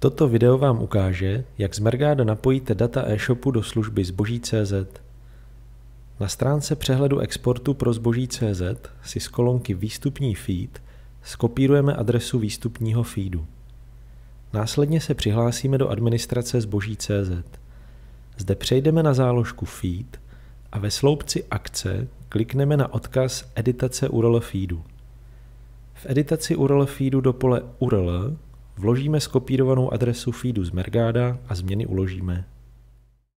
Toto video vám ukáže, jak z Mergada napojíte data e-shopu do služby zboží.cz. Na stránce přehledu exportu pro zboží.cz si z kolonky Výstupní feed skopírujeme adresu výstupního feedu. Následně se přihlásíme do administrace zboží.cz. Zde přejdeme na záložku Feed a ve sloupci Akce klikneme na odkaz Editace URL feedu. V editaci URL feedu do pole URL vložíme skopírovanou adresu feedu z Mergada a změny uložíme.